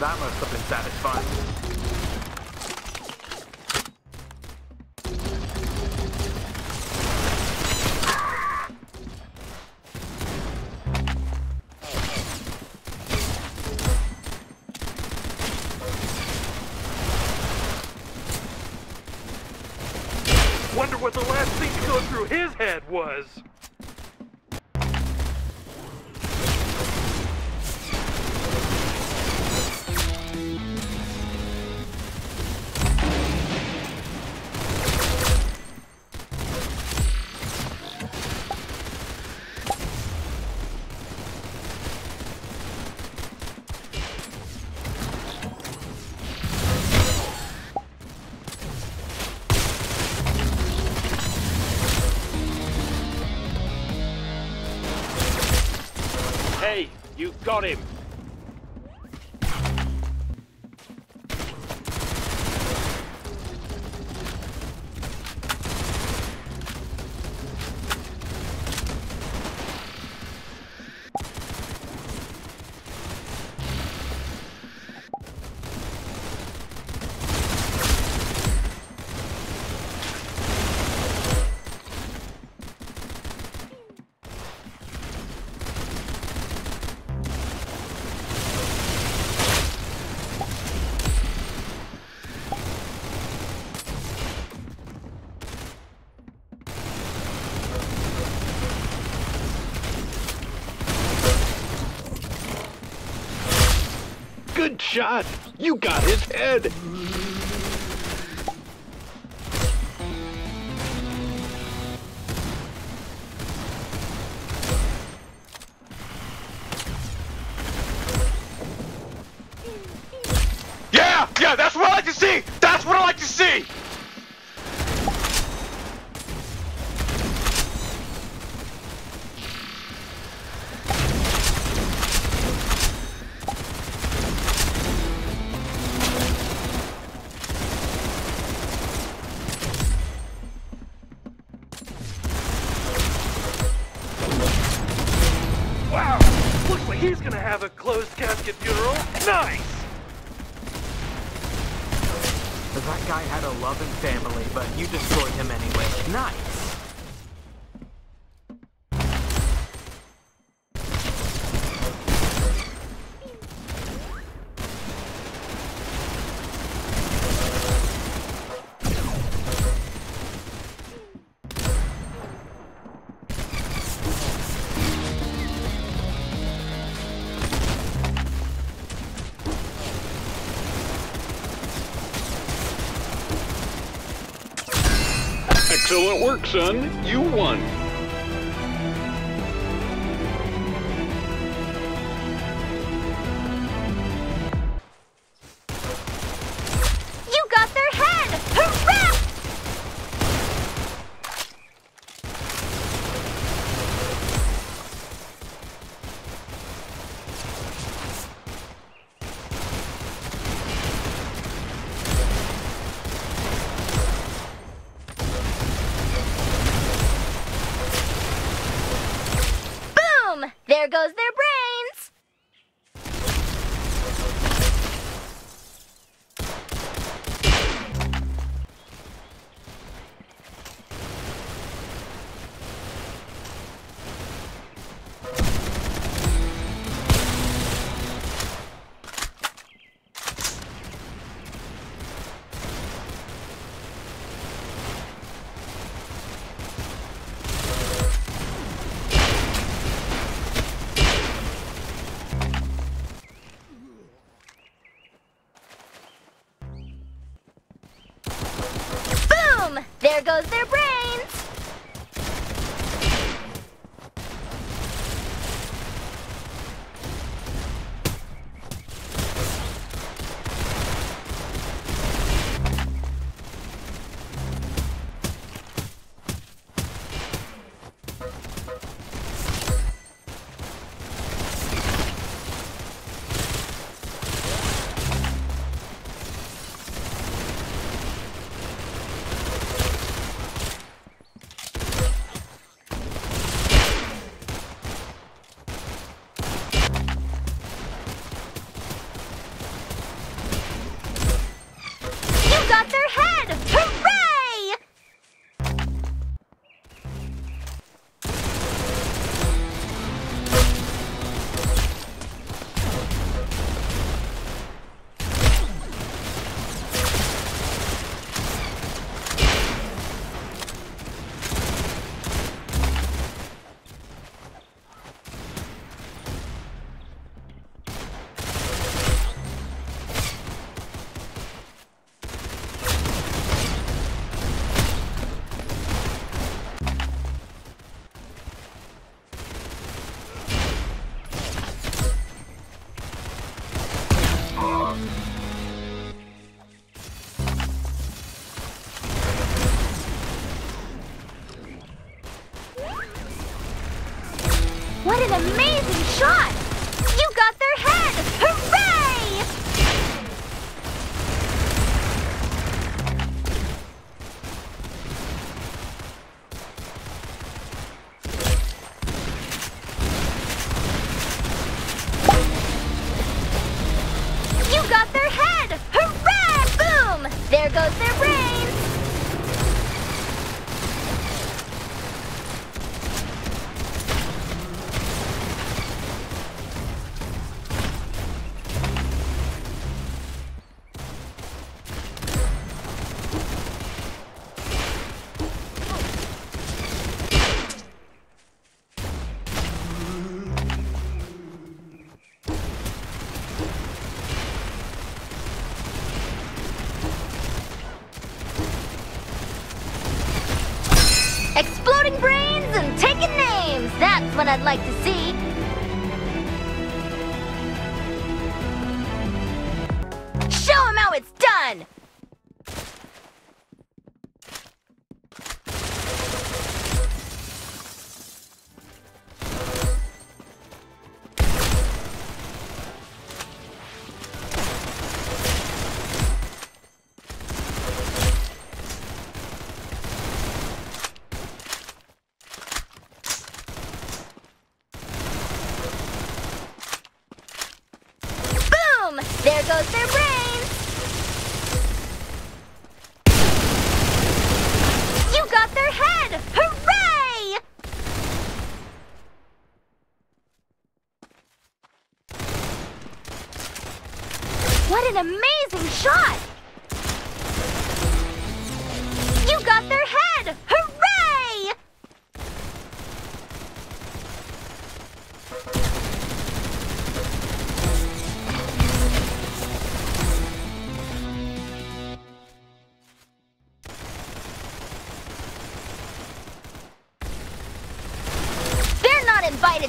must have been satisfying. Wonder what the last thing to go through his head was. You got him. Good shot! You got his head! Yeah, yeah, that's what I like to see. That's what I like to see. Loving family, but you destroyed him anyway. Nice! Excellent work, son. You won. There goes their There goes their brains! What an amazing shot! You got their head! Hooray! You got their head! Hooray! Boom! There goes their brains! What I'd like to see. Show him how it's done!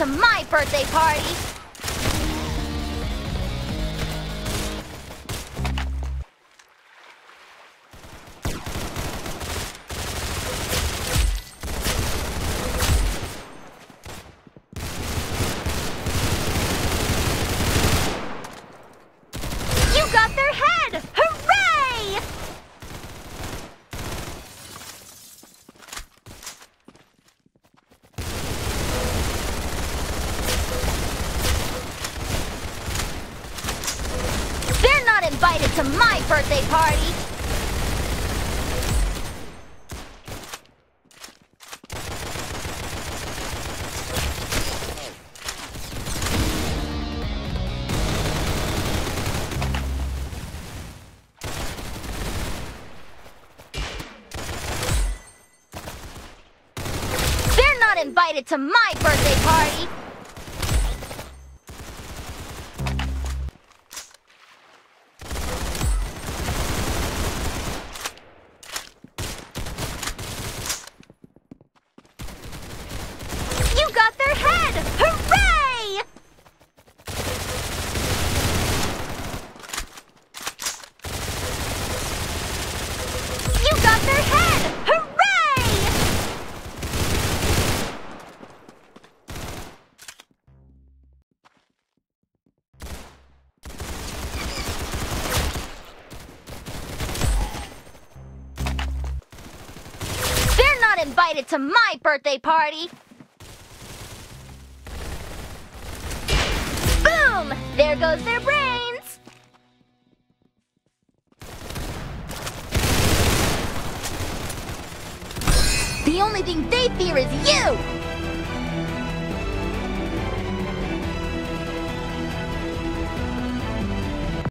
To my birthday party! You got their head! Hooray! They're to my birthday party! They're not invited to my birthday party! to my birthday party! Boom! There goes their brains! The only thing they fear is you!